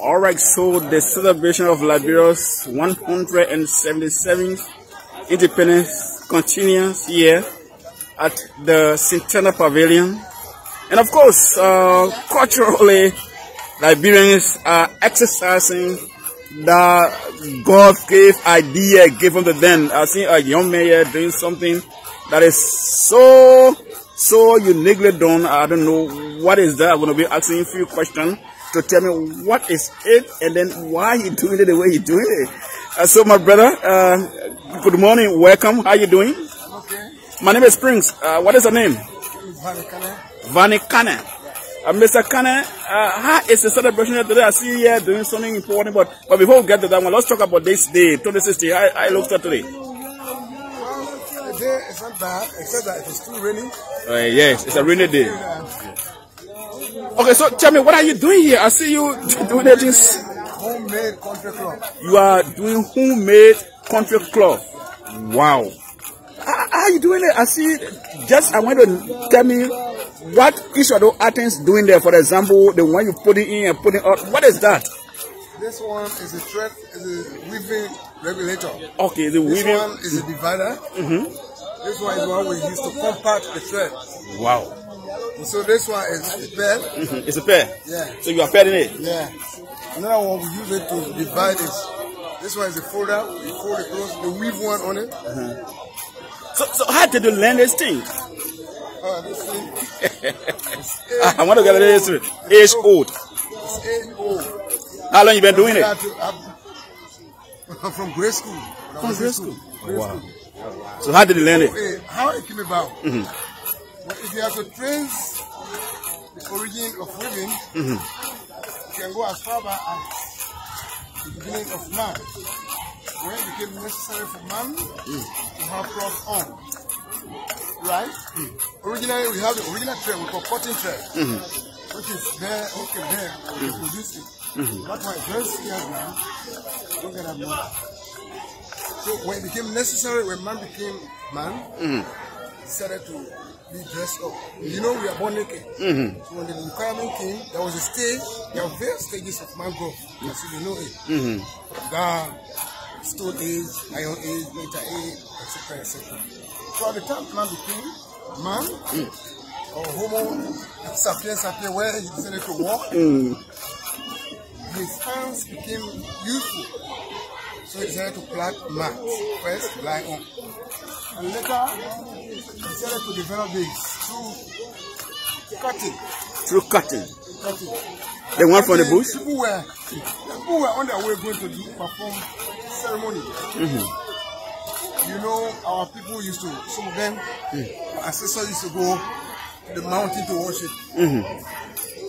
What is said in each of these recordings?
All right, so the celebration of Liberia's 177th independence continues here at the Centennial Pavilion. And of course, uh, culturally, Liberians are exercising the God gave idea given to them. I see a young man doing something that is so, so uniquely done. I don't know what is that. I'm going to be asking a few questions to tell me what is it and then why you doing it the way you doing it. Uh, so my brother, uh, good morning, welcome. How you doing? Okay. My name is Springs. Uh, what is your name? Vanikane. Vani Kane. Uh, Mr. Kane, uh, how is the celebration today? I see you here doing something important, but, but before we get to that one, let's talk about this day, 2060. How, how it looks today? Well, the day is not bad, except that it is too rainy. Uh, yes, it's a rainy day. Uh, Okay, so tell me, what are you doing here? I see you doing the things. homemade country club. You are doing homemade country club. Wow. How, how are you doing it? I see, just I want to tell me what each of those items doing there. For example, the one you put it in and putting out. What is that? This one is a thread, is a weaving regulator. Okay, the This weaving. one is a divider. This one is one we use to compact the thread. Wow. So this one is the bed. Mhm, It's a pair. Yeah. So you are pairing it. Yeah. Another one we use it to divide it. This one is a folder. We fold it close. The weave one on it. So, so how did you learn this thing? Uh, this thing I I want to get a little history. Age old. is eight old. How long you been doing it? From grade school. When I was in grade school? Grade Wow. school. So how did you learn it? How it came about? Well, if you have to trace the origin of weaving, mm-hmm. you can go as far back as the beginning of man, when it became necessary for man mm. to have cloth on. Right? Mm. Originally, we have the original thread, we call cotton thread, mm-hmm. which is there, okay, there, we mm-hmm. produce it. That's why it's years now. Don't get that. So when it became necessary, when man became man, started to be dressed up. You know, we are born naked. So when the requirement came, there was a stage, there were various stages of man growth, as you know it. God, stone age, iron age, later age, etc. etc. So at the time man became man, or homo sapiens sapiens, where he decided to walk, his hands became useful. So he decided to plant mats first, lie on. And later, decided to develop this through cutting. Through cutting. cutting. The one from the bush? People were, people were on their way going to do, perform ceremony. You know, our people used to, some of them, our ancestors used to go to the mountain to worship.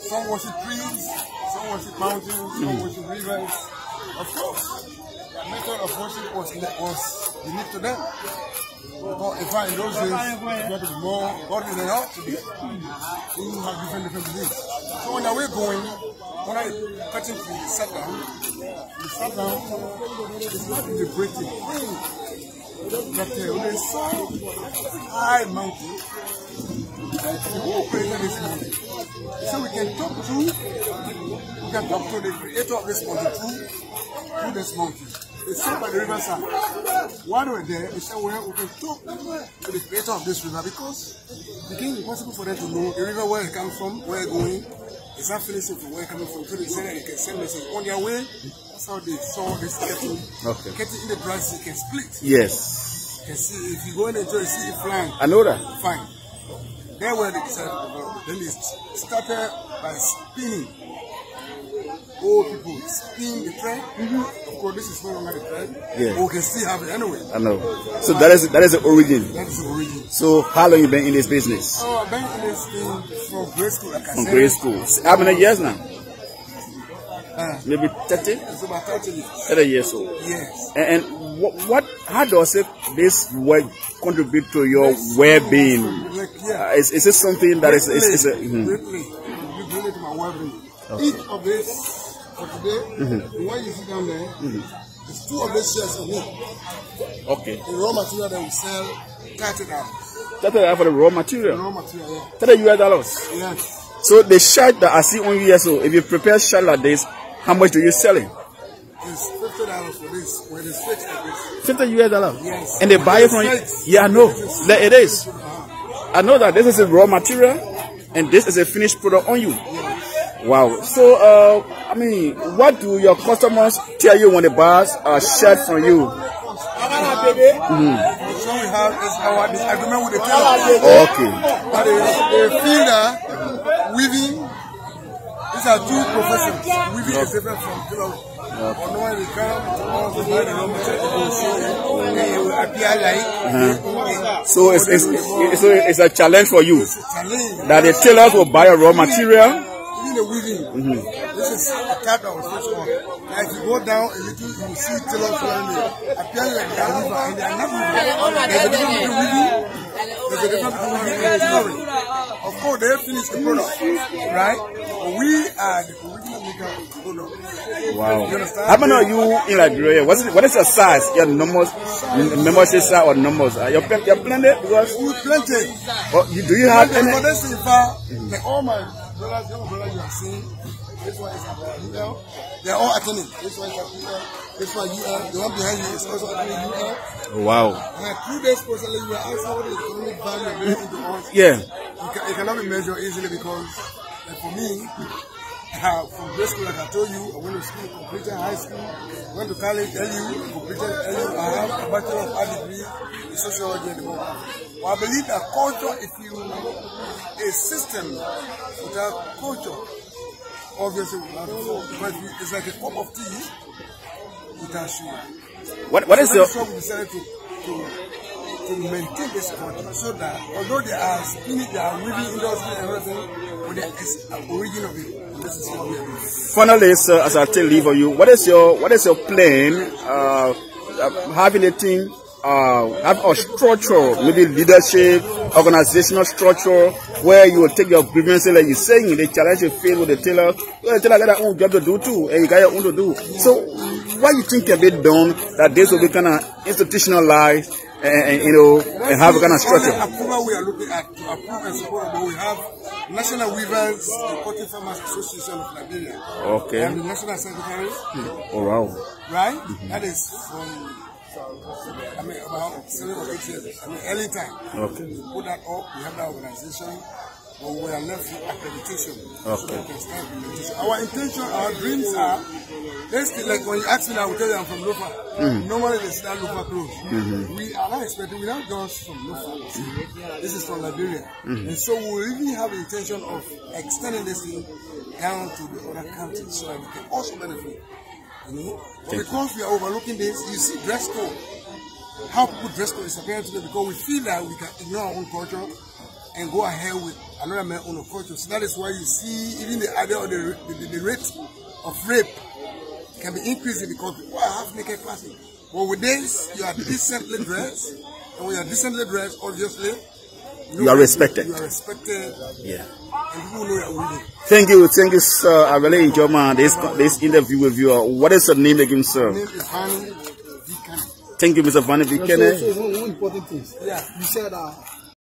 Some worship trees, some worship mountains, some worship rivers. Of course, their method of worship was, was unique to them. But in fact, in those days, you had to be more godly than ought to be. You have different, different beliefs. So when were going, when I cutting tree, sat down, we sat down, it's not in the breathing. But uh, when saw high mountain, the whole created this mountain. So we can talk to, we can talk to the creator of this mountain through, through this mountain. They by the riverside. While they were there, they said, well, we can talk to the creator of this river because it became impossible for them to know the river where it comes from, where it's going. It's not finishing from where it coming from. So they said that they can send message on their way. That's how they saw this kettle. Okay. Kettle in the branch, it can split. Yes. You can see, if you go in there, you see it flying I know that. fine. There where they decided to develop. Then they started by spinning. Old people spin the thread. Of course, this is no longer the thread. Yeah. But we can still have it anyway. I know. So that is that is the origin. That is the origin. So how long you been in this business? Oh, I've been in this thing from grade school, like I From grade school. How many years now? Uh, Maybe 30? it's about 30 years. 30 years old. Yes. And, and what, what, how does it, this work contribute to your well-being? Like, Uh, yeah. is, is it something that is, is, is a. Greatly. You bring to my well-being. Each of this for today, mm-hmm. the one you see down there mm-hmm. there, is two of these shares of wood. okay. The raw material that we sell, 30 dollars. That's for the raw The material. raw material, yeah. 30 US dollars. Yes. So the shirt that I see on you here, so if you prepare shirt like this, how much do you sell it? It's fifty dollars for this. When it's fixed like this. Fifty US dollars. Yes. And they buy it from you. Yeah, I know. Like it is. Uh-huh. I know that this is a raw material, and this is a finished product on you. Wow. So, uh, I mean, what do your customers tell you when they buy a shirt from you? So we have is our agreement with the tailor. Okay. But they feel that weaving, these are two professions. Weaving is different from tailor. Or no one come, buy the will see it, they will appear like So it's, it's, it's, so it's a challenge for you it's a challenge. that the tailors will buy a raw material. Even the weaving, this is a cap that was first on. Now if you go down a little, you will see tailors wearing it, appearing like they are weaver, and they are not weaver. There's a difference between weaving There's a difference between weaving and tailoring. Of course, they finish the product, right? But we are the original maker of the product. Wow. You understand? How many are you in Liberia? What is, what is your size? Your numbers, membership size or numbers? Uh, you're, plen- you're plenty because We plenty. oh, you, do you have any? For this fact, like all my brothers, young brothers you are seeing, this one is about UL. They are all attending. This one is at UL. This one UL. The one behind you is also attending UL. Oh, wow. And through this process, you are asking what is the economic value of into us. Yeah. You can, it cannot be measured easily because, like for me, uh, from grade school, like I told you, I went to school, completed high school, went to college, LU, completed LU. I have a Bachelor of Art degree in sociology and development. Well, I believe that culture, if you, a system without culture, obviously will not. But it's like a cup of tea without sugar. What what is That your why we decided to, to, to maintain this culture so that although there are spinach, there are weaving industry and everything, but there is an origin of it. What finally, sir, as I take leave of you, what is your what is your plan? Uh, uh, having a team, uh, have a structure, maybe leadership, organizational structure, where you will take your grievances, like you're saying, the challenge you face with the tailor. Well, the tailor got their own job to do too, and you got your own to do. So, what you think can be done that this will be kind of institutionalized, and, and you know, and have a kind of structure? we are looking at to approve and support, but we have National Weavers and Cotton Farmers Association of Liberia. Okay. I'm the National Secretary, hmm. Oh wow. right? That is from, I mean, about seven or eight years. I mean, early time. Okay. We put that up, we have that organization, but we are left with accreditation. So Okay. can start implementation. Our intention, our dreams are, basically, like when you ask me, I will tell you I'm from Lofa. Normally they that Lofa close. We are not expecting, we're not just from Lofa. This is from Liberia. And so we really have the intention of extending this thing down to the other countries so that we can also benefit. You know? But because we are overlooking this, you see dress code how people dress code is apparent today because we feel that we can ignore our own culture and go ahead with another man's own culture. So that is why you see even the idea of the, the, the, the rate of rape can be increasing because people are half naked passing. But with this, you are decently dressed, and when you are decently dressed, obviously, You are respected. You are respected, Yeah. and people know you. Thank you, thank you, sir. I really enjoy my this this interview with you. Uh, What is your name again, My sir? name is Hani Vikani. Thank you, Mr. Vanny So, Buchanan. so one, one important thing. Yeah. You said uh,